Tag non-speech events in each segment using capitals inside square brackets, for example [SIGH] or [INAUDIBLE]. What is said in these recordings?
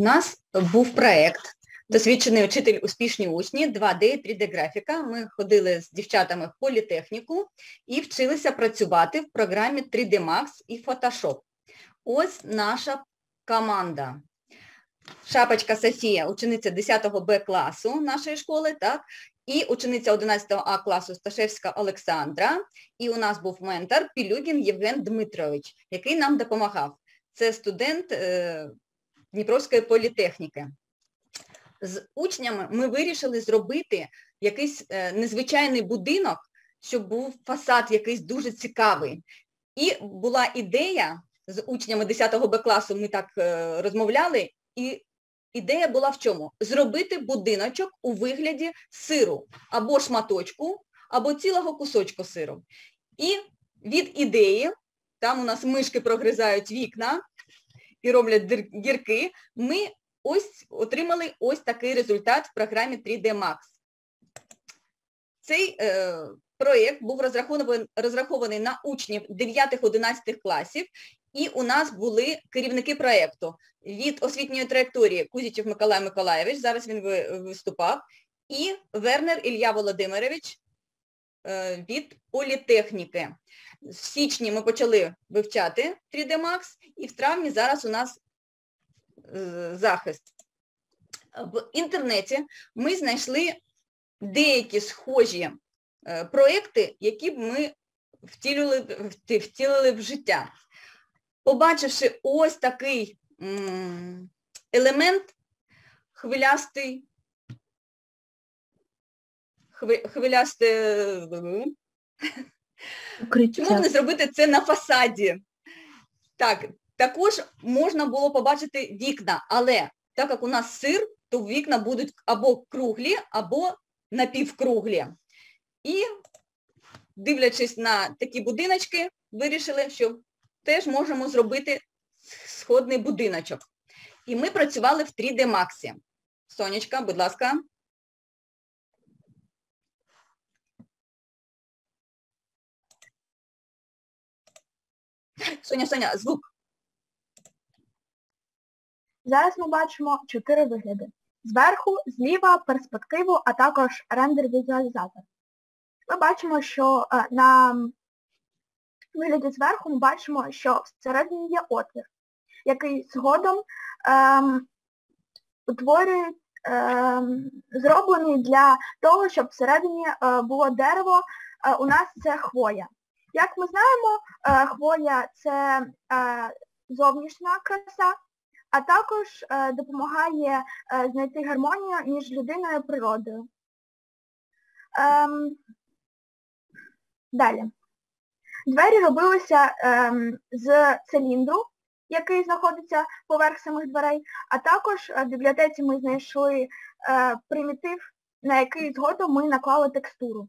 У нас був проєкт Досвідчений учитель успішні учні, 2D, 3D-графіка. Ми ходили з дівчатами в політехніку і вчилися працювати в програмі 3D Max і Photoshop. Ось наша команда. Шапочка Софія, учениця 10 Б класу нашої школи, так, і учениця 11 А класу Сташевська Олександра. І у нас був ментор Пілюгін Євген Дмитрович, який нам допомагав. Це студент е, Дніпровської політехніки. З учнями ми вирішили зробити якийсь е, незвичайний будинок, щоб був фасад якийсь дуже цікавий. І була ідея, з учнями 10 Б класу ми так е, розмовляли, і ідея була в чому? Зробити будиночок у вигляді сиру, або шматочку, або цілого кусочку сиру. І від ідеї, там у нас мишки прогризають вікна і роблять дірки, ми ось отримали ось такий результат в програмі 3D Max. Цей е, проєкт був розрахований, розрахований на учнів 9-11 класів, і у нас були керівники проєкту від освітньої траєкторії Кузічев Миколай Миколаєвич, зараз він виступав, і Вернер Ілля Володимирович від політехніки. В січні ми почали вивчати 3D Max, і в травні зараз у нас е, захист. В інтернеті ми знайшли деякі схожі е, проєкти, які б ми втілили, втілили в життя. Побачивши ось такий елемент хвилястий, хвилясте, чому не зробити це на фасаді? Так, також можна було побачити вікна, але так як у нас сир, то вікна будуть або круглі, або напівкруглі. І, дивлячись на такі будиночки, вирішили, що теж можемо зробити сходний будиночок. І ми працювали в 3D Max. Сонечка, будь ласка. Соня, Соня, звук. Зараз ми бачимо чотири вигляди. Зверху, зліва, перспективу, а також рендер-візуалізатор. Ми бачимо, що е, на вигляді зверху ми бачимо, що всередині є отвір, який згодом ем, утворює, ем, зроблений для того, щоб всередині е, було дерево, е, у нас це хвоя. Як ми знаємо, е, хвоя це е, зовнішня краса, а також е, допомагає знайти гармонію між людиною і природою. Ем, далі. Двері робилися ем, з циліндру, який знаходиться поверх самих дверей, а також в бібліотеці ми знайшли примітив, на який згодом ми наклали текстуру.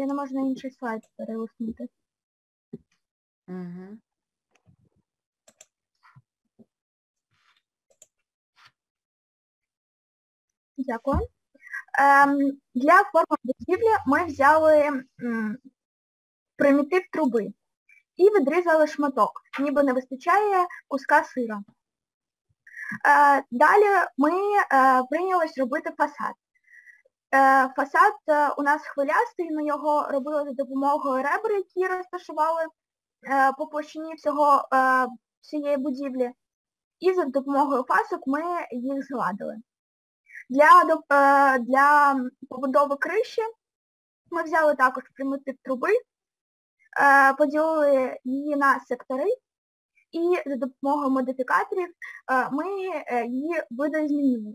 Я не можу на інший слайд переуснути. Угу. Дякую. Ем, Для форми будівлі ми взяли м, примітив труби і відрізали шматок, ніби не вистачає куска сира. Е, Далі ми е, прийнялись робити фасад. Е, Фасад е, у нас хвилястий, ми його робили за допомогою ребер, які розташували е, по площині всього, всієї будівлі. І за допомогою фасок ми їх згладили. Для для побудови криші ми взяли також примітив труби, поділили її на сектори і за допомогою модифікаторів ми її видозмінили.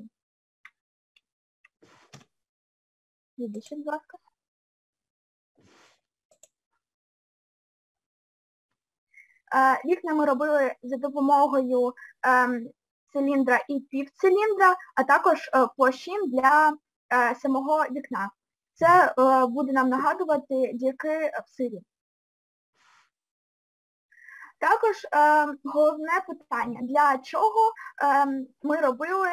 Відійшли, будь ласка. Вікна ми робили за допомогою ем, циліндра і півциліндра, а також е, площин для е, самого вікна. Це е, буде нам нагадувати дірки в сирі. Також головне питання, для чого ми робили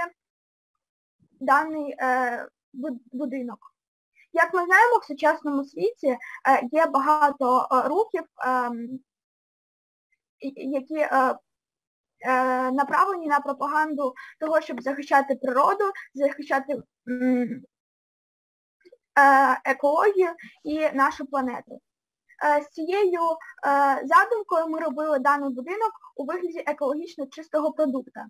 даний будинок. Як ми знаємо, в сучасному світі е, є багато е, рухів, е, які е, направлені на пропаганду того, щоб захищати природу, захищати екологію і нашу планету. З цією задумкою ми робили даний будинок у вигляді екологічно чистого продукта.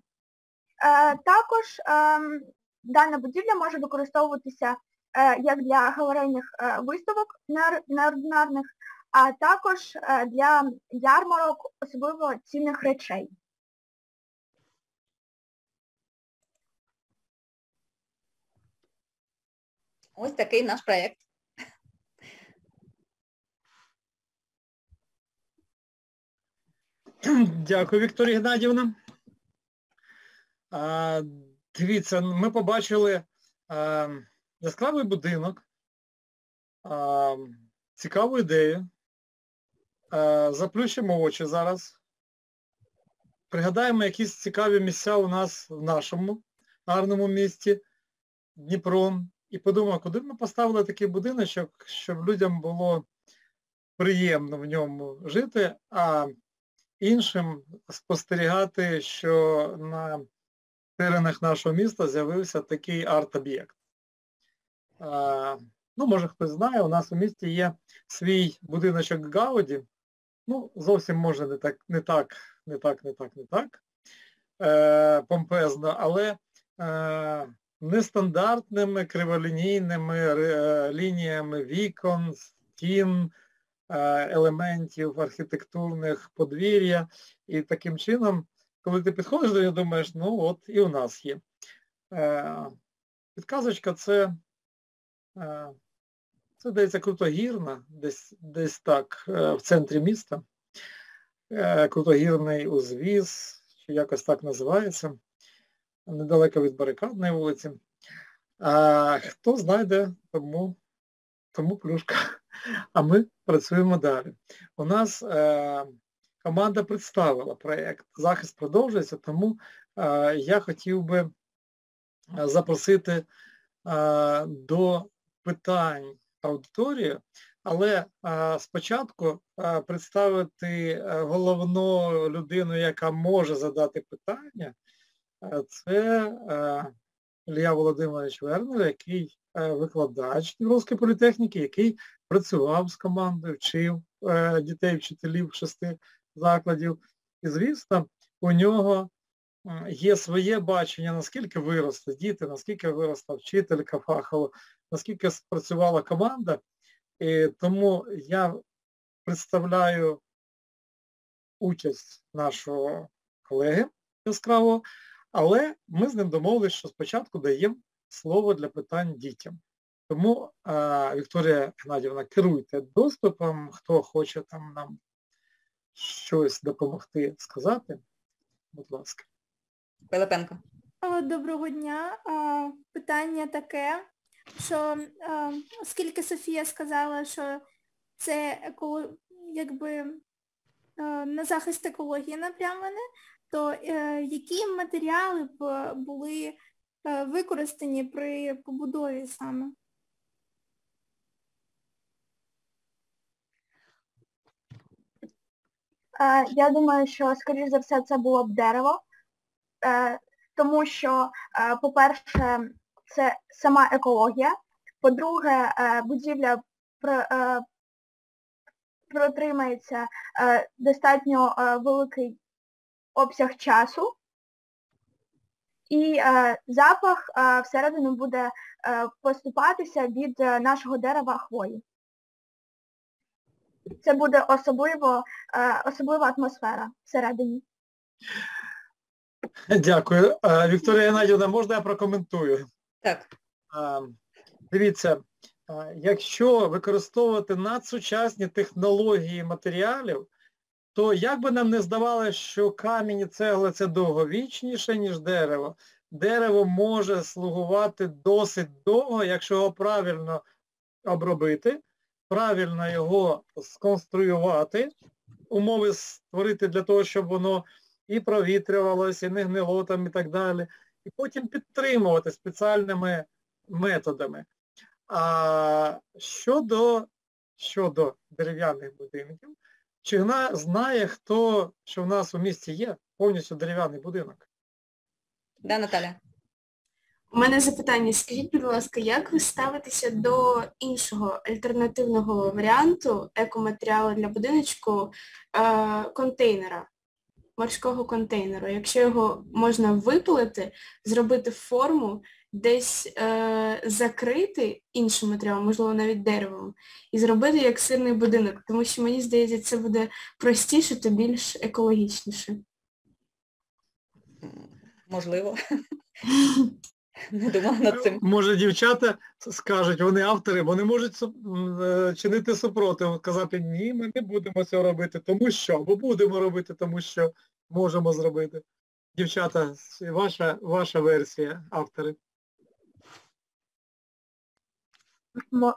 Е, також ем, дана будівля може використовуватися як для галерейних виставок неординарних, а також для ярмарок особливо цінних речей. Ось такий наш проєкт. Дякую, Вікторія Геннадівна. Дивіться, ми побачили яскравий будинок, цікаву ідею. Заплющимо очі зараз. Пригадаємо якісь цікаві місця у нас в нашому гарному місті Дніпро. І подумав, куди б ми поставили такий будиночок, щоб людям було приємно в ньому жити, а іншим спостерігати, що на теренах нашого міста з'явився такий арт-об'єкт. Ну, може хтось знає, у нас у місті є свій будиночок Гауді. Ну, зовсім може не так, не так, не так, не так, не так е, помпезно, але е, нестандартними криволінійними е, лініями вікон, стін, е, елементів архітектурних подвір'я. І таким чином, коли ти підходиш до нього, думаєш, ну от і у нас є. Е, підказочка це, це здається, крутогірна, десь десь так, в центрі міста. Крутогірний узвіз, чи якось так називається недалеко від барикадної вулиці. А Хто знайде, тому тому плюшка. А ми працюємо далі. У нас е, команда представила проєкт. Захист продовжується, тому е, я хотів би запросити е, до питань аудиторію, але е, спочатку е, представити е, головну людину, яка може задати питання, це Ілля Володимирович Вернер, який викладач Дніпровської політехніки, який працював з командою, вчив дітей, вчителів шести закладів. І, звісно, у нього є своє бачення, наскільки виросли діти, наскільки виросла вчителька фахова, наскільки спрацювала команда. І тому я представляю участь нашого колеги яскравого, але ми з ним домовилися, що спочатку даємо слово для питань дітям. Тому, а, Вікторія Геннадівна, керуйте доступом, хто хоче там нам щось допомогти сказати. Будь ласка. Пилипенко. Доброго дня. Питання таке, що оскільки Софія сказала, що це еколо... якби на захист екології напрямлене, то е, які матеріали б були е, використані при побудові саме? Я думаю, що, скоріш за все, це було б дерево, тому що, е, по-перше, це сама екологія, по-друге, е, будівля е, протримається е, достатньо е, великий обсяг часу, і е, запах е, всередину буде е, поступатися від е, нашого дерева хвої. Це буде особливо, е, особлива атмосфера всередині. [LAUGHS] Дякую. Е, Вікторія Геннадівна, можна я прокоментую? Так. Е, дивіться, якщо використовувати надсучасні технології матеріалів, то як би нам не здавалося, що камінь і цегла це довговічніше, ніж дерево, дерево може слугувати досить довго, якщо його правильно обробити, правильно його сконструювати, умови створити для того, щоб воно і провітрювалося, і не гнило там і так далі. і потім підтримувати спеціальними методами. А щодо щодо дерев'яних будинків, чи знає, хто, що в нас у місті є повністю дерев'яний будинок? Да, Наталя? У мене запитання, скажіть, будь ласка, як ви ставитеся до іншого альтернативного варіанту екоматеріалу для будиночку е, контейнера, морського контейнеру? Якщо його можна випилити, зробити форму, десь е, закрити іншим матеріалом, можливо, навіть деревом, і зробити як сирний будинок, тому що мені здається, це буде простіше та більш екологічніше. Можливо. [LAUGHS] [LAUGHS] Не думала над цим. Може, дівчата скажуть, вони автори, вони можуть е, чинити супротив, казати, ні, ми не будемо цього робити, тому що, бо будемо робити, тому що можемо зробити. Дівчата, ваша ваша версія, автори.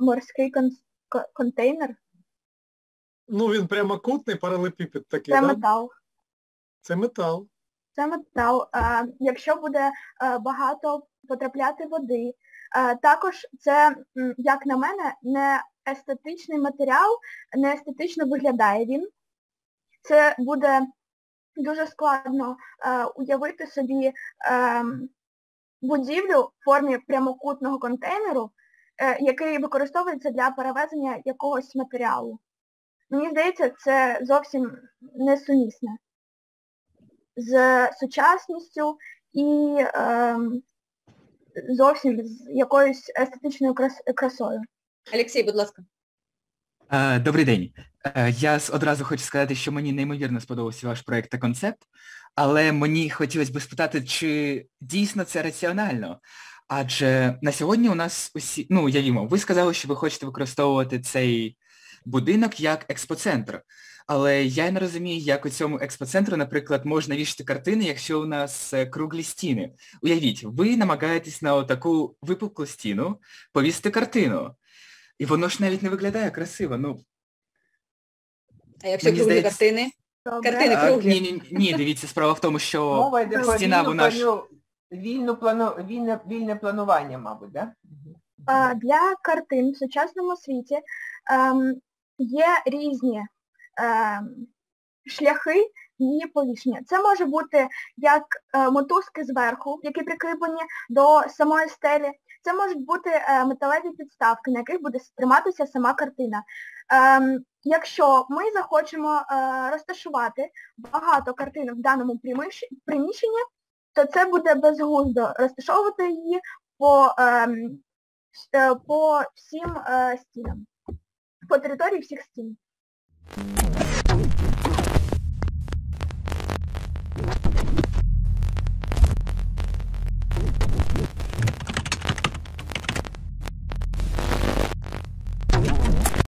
Морський кон контейнер? Ну, він прямокутний паралепіпед такий, Це да? метал. Це метал. Це метал. А, Якщо буде а, багато потрапляти води, також це, як на мене, не естетичний матеріал, не естетично виглядає він. Це буде дуже складно уявити собі будівлю в формі прямокутного контейнеру, е, який використовується для перевезення якогось матеріалу. Мені здається, це зовсім несумісне з сучасністю і е, зовсім з якоюсь естетичною красою. Олексій, будь ласка. Е, добрий день. Е, я одразу хочу сказати, що мені неймовірно сподобався ваш проєкт та концепт, але мені хотілося б спитати, чи дійсно це раціонально. Адже на сьогодні у нас усі, ну, явімо, ви сказали, що ви хочете використовувати цей будинок як експоцентр. Але я не розумію, як у цьому експоцентру, наприклад, можна вішати картини, якщо у нас е, круглі стіни. Уявіть, ви намагаєтесь на таку випуклу стіну повісити картину. І воно ж навіть не виглядає красиво. ну. А якщо круглі здається... картини? Добре. Картини круглі. ні, ні, ні, дивіться, справа в тому, що Мова йде стіна вона ж... Вільну плану... вільне, вільне планування, мабуть, да? Для картин в сучасному світі ем, є різні шляхи її повішення. Це може бути як е, мотузки зверху, які прикріплені до самої стелі. Це можуть бути е, металеві підставки, на яких буде триматися сама картина. Е, якщо ми захочемо е, розташувати багато картин в даному приміщенні, то це буде безглуздо розташовувати її по ем, по всім стінам, по території всіх стін. You